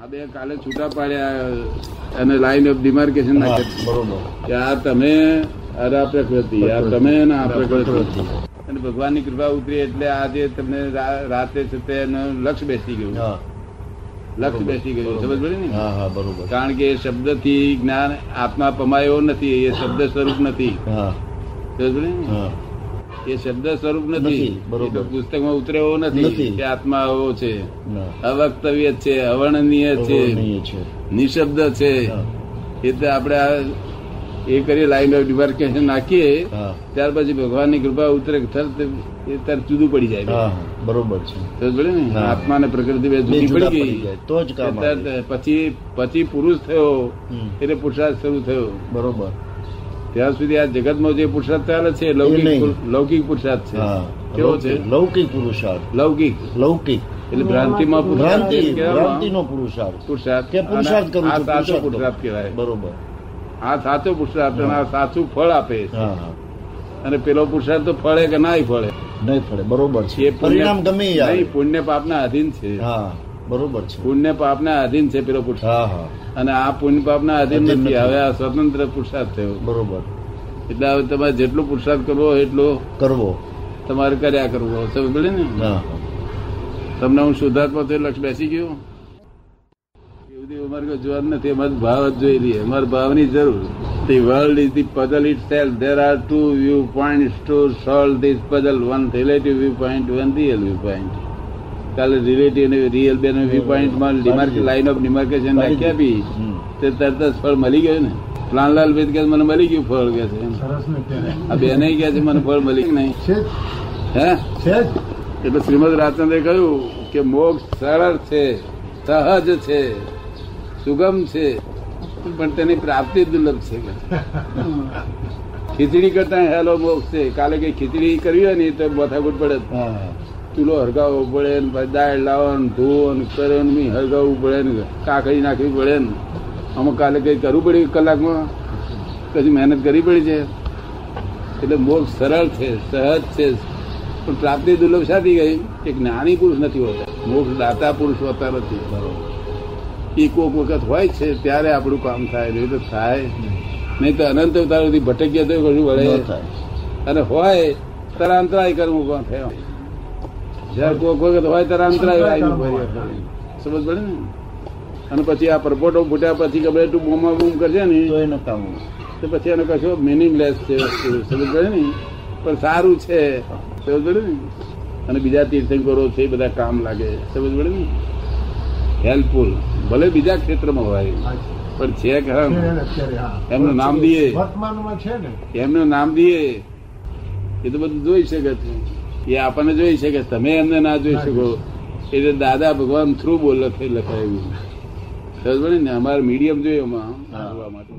આ બે કાલે છૂટા પાડ્યા અને લાઈન ઓફ ડિમાર્કેશન કે આ તમે અરે આ પ્રકૃતિ આ તમે અને આ પ્રકૃતિ. અને ભગવાનની કૃપા ઉતરી એટલે આજે તમને રાતે છે તે લક્ષ બેસી ગયું. લક્ષ બેસી ગયું. સમજ પડે ને? કારણ કે એ શબ્દથી જ્ઞાન આત્મા પમાયો નથી એ શબ્દ સ્વરૂપ નથી. સમજ પડે ને? એ શબ્દ સ્વરૂપ નથી. બરોબર. પુસ્તકમાં ઉતરે એવો નથી. કે આત્મા આવો છે અવક્તવ્ય છે અવર્ણનીય છે. નિશબ્દ છે. એટલે આપણે આ એ કરી લાઈન ઓફ ડિમાર્કેશન નાખીએ ત્યાર પછી ભગવાનની કૃપા ઉતરે તરત એ તરત જુદું પડી જાય. બરોબર છે. ને. આત્મા પ્રકૃતિ બે જુદી પડી ગઈ. તો જ પછી પછી પુરુષ થયો એટલે પુરુષાર્થ શરૂ થયો. બરોબર. ત્યાં સુધી આ જગતમાં જે પુરુષાર્થ ચાલે છે લૌકિક લૌકિક પુરુષાર્થ છે. કેવો છે? લૌકિક- પુરુષાર્થ. લૌકિક. લૌકિક. એટલે ભ્રાંતિમાં ભ્રાંતિ ભ્રાંતિનો પુરુષાર્થ. પુરુષાર્થ. કે પુરુષાર્થ કરું આ સાચો પુરુષાર્થ કહેવાય. બરોબર. આ સાચો પુરુષાર્થ અને આ સાચું ફળ આપે છે. અને પેલો પુરુષાર્થ તો ફળે કે નાય ફળે? નહીં ફળે. બરોબર છે. પરિણામ ગમે નહીં પુણ્ય પાપના અધીન છે. હા. બરોબર છે. પુણ્ય પાપના આધીન છે પેલો પુરુષાર્થ અને આ પુણ્ય પાપના અધીન આધીન નથી. હવે આ સ્વતંત્ર પુરુષાર્થ થયો. બરોબર. એટલે હવે તમારે જેટલું પુરુષાર્થ કરવો એટલો કરવો. તમારે કર્યા કરવો. સમજ પડી ને? તમને હું શુદ્ધાત્મા થયો લક્ષ બેસી ગયો? એવી અમારે કોઈ જોવાનું નથી. અમારે ભાવ જ જોઈ લઈએ. અમારે ભાવની જરૂર. The world is the puzzle itself. There are two viewpoints. To solve this puzzle. One relative viewpoint, one view viewpoint. કાલે રિલેટિવ રિયલ બે વ્યૂ પોઈન્ટમાં ડિમાર્ક લાઈન ઓફ ડિમાર્કેશન નાખી આપી તે તરત જ ફળ મળી ગયું ને? પ્લાનલાલ વેદ કે મને મળી ગયું ફળ કે છે આ બેને કે છે મને ફળ મળી નહીં. હે? એટલે શ્રીમદ રાજચંદ્રે કહ્યું કે મોક્ષ સરળ છે સહજ છે સુગમ છે. પણ તેની પ્રાપ્તિ દુર્લભ છે ખીચડી કરતા હેલો મોક્ષ છે. કાલે કઈ ખીચડી કરવી હોય ને તો માથાકૂટ પડે ચૂલો હરગાવવો પડે ને પછી દાળ લાવવાનું ને ધોવો કરે ને મી હરગાવવું પડે ને કાકડી નાખવી પડે ને. અમુક કાલે કઈ કરવું પડ્યું કલાકમાં? પછી મહેનત કરવી પડી છે. એટલે મોક્ષ સરળ છે સહજ છે. પણ પ્રાપ્તિ દુર્લભ સાથી ગઈ? કે જ્ઞાની પુરુષ નથી હોતા. મોક્ષ દાતા પુરુષ હોતા નથી. એ કોક વખત હોય છે ત્યારે આપણું કામ થાય નહીં તો થાય. નહીં તો અનંત અવતાર સુધી ભટક્યા તો કશું વળે. થાય. અને હોય તરાંતરાય કર્મ કરવું કોણ થયો જયારે કોક વખત હોય તારા અંતરાય હોય. સમજ પડે ને? અને પછી આ પરપોટો ફૂટ્યા પછી ગમે તું બૂમા બૂમ કરશે ને તો પછી એને કશો મિનિંગલેસ છે સમજ પડે ને? પણ સારું છે. સમજ પડે ને? અને બીજા તીર્થંકરો છે બધા કામ લાગે. સમજ પડે ને? હેલ્પફુલ ભલે બીજા ક્ષેત્રમાં હોય પણ છે ખરા એમનું નામ દઈએ ને? એમનું નામ દઈએ એ તો બધું જોઈ શકે છે. એ આપણને જોઈ શકે તમે એમને ના જોઈ શકો. એટલે દાદા ભગવાન થ્રુ બોલ લખાય સમજ ને અમારે મીડિયમ જોયું એમાં. માટે.